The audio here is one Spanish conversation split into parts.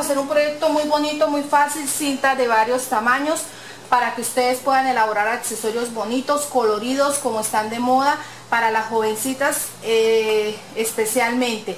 hacer un proyecto muy bonito, muy fácil, cinta de varios tamaños para que ustedes puedan elaborar accesorios bonitos, coloridos, como están de moda, para las jovencitas eh, especialmente.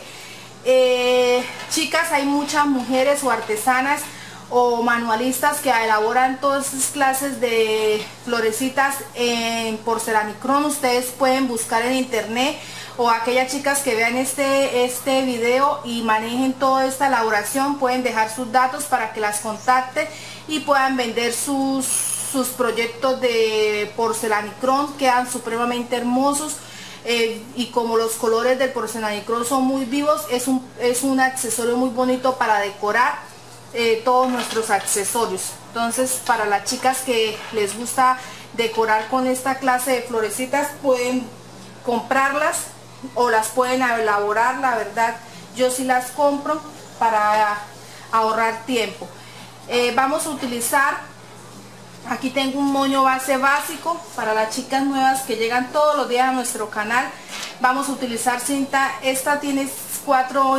Eh, chicas, hay muchas mujeres o artesanas o manualistas que elaboran todas esas clases de florecitas en porcelanicrón. Ustedes pueden buscar en internet o aquellas chicas que vean este, este video y manejen toda esta elaboración pueden dejar sus datos para que las contacte y puedan vender sus, sus proyectos de porcelanicrón, quedan supremamente hermosos. Eh, y como los colores del porcelanicrón son muy vivos, es un, es un accesorio muy bonito para decorar eh, todos nuestros accesorios. Entonces, para las chicas que les gusta decorar con esta clase de florecitas, pueden comprarlas o las pueden elaborar, la verdad, yo sí las compro para ahorrar tiempo. Eh, vamos a utilizar, aquí tengo un moño base básico para las chicas nuevas que llegan todos los días a nuestro canal. Vamos a utilizar cinta, esta tiene 4,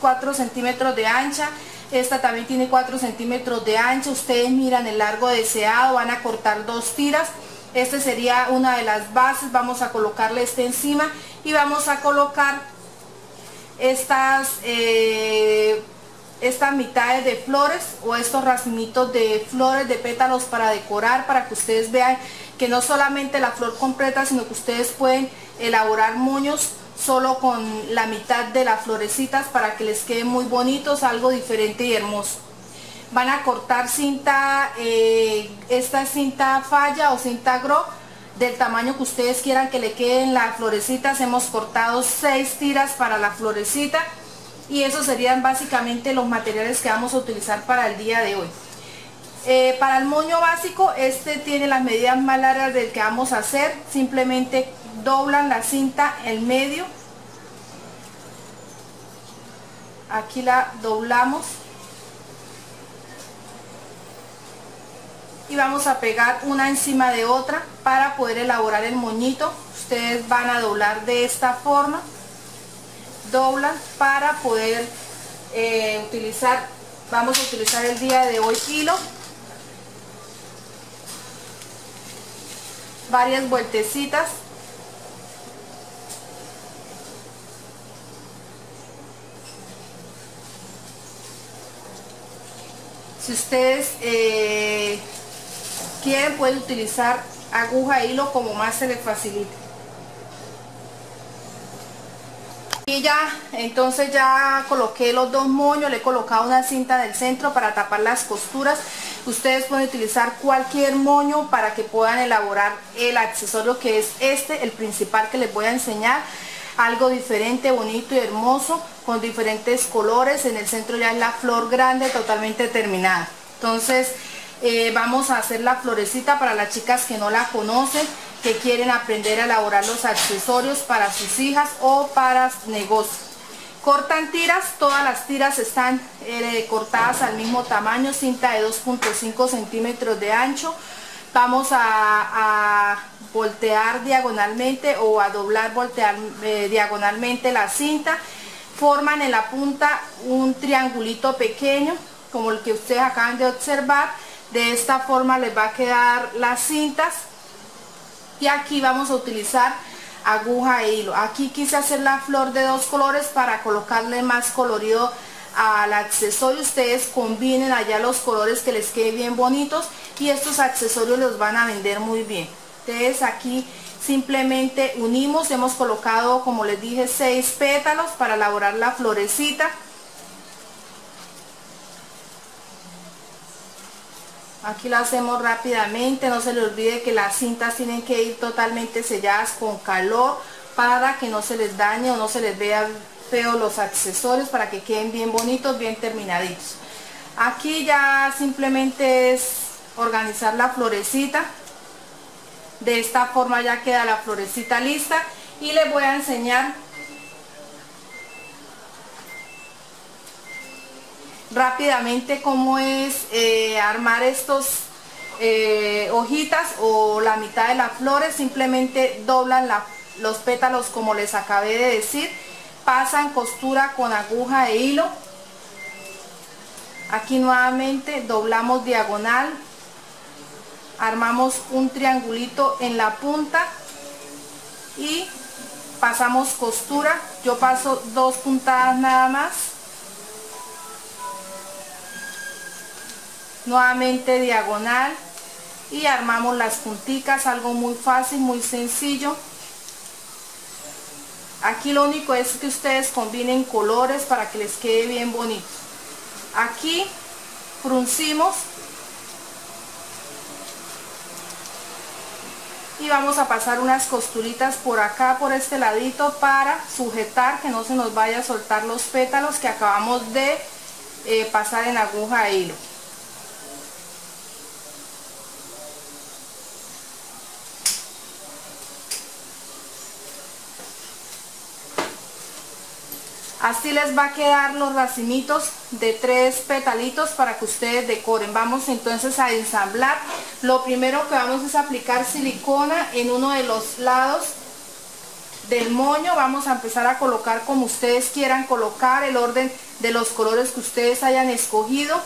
4 centímetros de ancha, esta también tiene 4 centímetros de ancha, ustedes miran el largo deseado, van a cortar dos tiras. Este sería una de las bases, vamos a colocarle este encima y vamos a colocar estas eh, estas mitades de flores o estos racimitos de flores de pétalos para decorar para que ustedes vean que no solamente la flor completa sino que ustedes pueden elaborar moños solo con la mitad de las florecitas para que les quede muy bonitos algo diferente y hermoso van a cortar cinta eh, esta cinta falla o cinta gro del tamaño que ustedes quieran que le queden las florecitas hemos cortado seis tiras para la florecita y esos serían básicamente los materiales que vamos a utilizar para el día de hoy. Eh, para el moño básico, este tiene las medidas más largas del que vamos a hacer. Simplemente doblan la cinta en medio. Aquí la doblamos. Y vamos a pegar una encima de otra para poder elaborar el moñito. Ustedes van a doblar de esta forma. Doblan para poder eh, utilizar, vamos a utilizar el día de hoy hilo, varias vueltecitas. Si ustedes eh, quieren pueden utilizar aguja hilo como más se les facilite Y ya, entonces ya coloqué los dos moños, le he colocado una cinta del centro para tapar las costuras. Ustedes pueden utilizar cualquier moño para que puedan elaborar el accesorio que es este, el principal que les voy a enseñar. Algo diferente, bonito y hermoso, con diferentes colores. En el centro ya es la flor grande, totalmente terminada. Entonces, eh, vamos a hacer la florecita para las chicas que no la conocen que quieren aprender a elaborar los accesorios para sus hijas o para negocio. Cortan tiras, todas las tiras están eh, cortadas al mismo tamaño, cinta de 2.5 centímetros de ancho. Vamos a, voltear diagonalmente o a doblar voltear eh, diagonalmente la cinta. Forman en la punta un triangulito pequeño, como el que ustedes acaban de observar. De esta forma les va a quedar las cintas. Y aquí vamos a utilizar aguja e hilo. Aquí quise hacer la flor de dos colores para colocarle más colorido al accesorio. Ustedes combinen allá los colores que les quede bien bonitos y estos accesorios los van a vender muy bien. Entonces aquí simplemente unimos hemos colocado como les dije seis pétalos para elaborar la florecita aquí lo hacemos rápidamente no se le olvide que las cintas tienen que ir totalmente selladas con calor para que no se les dañe o no se les vea feo los accesorios para que queden bien bonitos bien terminaditos. Aquí ya simplemente es organizar la florecita. De esta forma ya queda la florecita lista y les voy a enseñar rápidamente cómo es eh, armar estos eh, hojitas o la mitad de las flores simplemente doblan los pétalos como les acabé de decir pasan costura con aguja e hilo. Aquí nuevamente doblamos diagonal armamos un triangulito en la punta y pasamos costura. Yo paso dos puntadas nada más nuevamente diagonal y armamos las punticas algo muy fácil muy sencillo. Aquí lo único es que ustedes combinen colores para que les quede bien bonito. Aquí fruncimos y vamos a pasar unas costuritas por acá por este ladito para sujetar que no se nos vaya a soltar los pétalos que acabamos de eh, pasar en aguja e hilo Así les va a quedar los racimitos de tres petalitos para que ustedes decoren. Vamos entonces a ensamblar. Lo primero que vamos es aplicar silicona en uno de los lados del moño. Vamos a empezar a colocar como ustedes quieran colocar el orden de los colores que ustedes hayan escogido.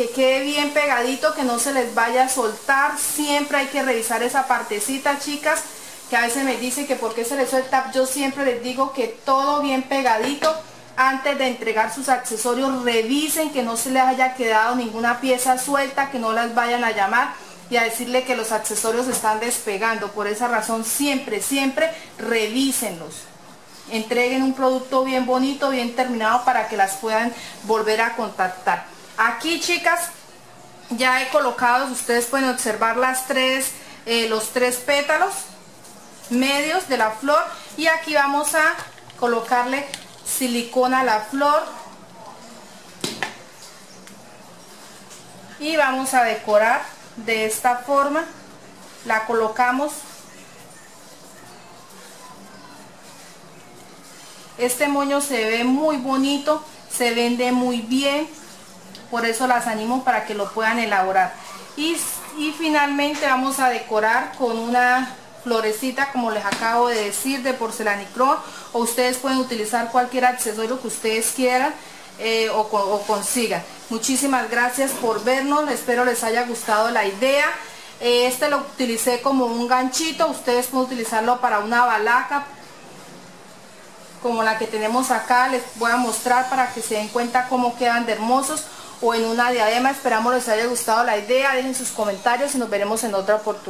Que quede bien pegadito, que no se les vaya a soltar. Siempre hay que revisar esa partecita, chicas, que a veces me dicen que por qué se les suelta. Yo siempre les digo que todo bien pegadito. Antes de entregar sus accesorios, revisen que no se les haya quedado ninguna pieza suelta, que no las vayan a llamar y a decirle que los accesorios están despegando. Por esa razón, siempre, siempre revísenlos. Entreguen un producto bien bonito, bien terminado para que las puedan volver a contactar. Aquí, chicas, ya he colocado, ustedes pueden observar las tres, eh, los tres pétalos medios de la flor. Y aquí vamos a colocarle silicona a la flor. Y vamos a decorar de esta forma. La colocamos Este moño se ve muy bonito, se vende muy bien por eso las animo para que lo puedan elaborar. Y, finalmente vamos a decorar con una florecita como les acabo de decir de porcelanicrón o ustedes pueden utilizar cualquier accesorio que ustedes quieran eh, o, consigan. Muchísimas gracias por vernos espero les haya gustado la idea. Eh, este lo utilicé como un ganchito ustedes pueden utilizarlo para una balaca como la que tenemos acá les voy a mostrar para que se den cuenta cómo quedan de hermosos o en una diadema. Esperamos les haya gustado la idea. Dejen sus comentarios y nos veremos en otra oportunidad.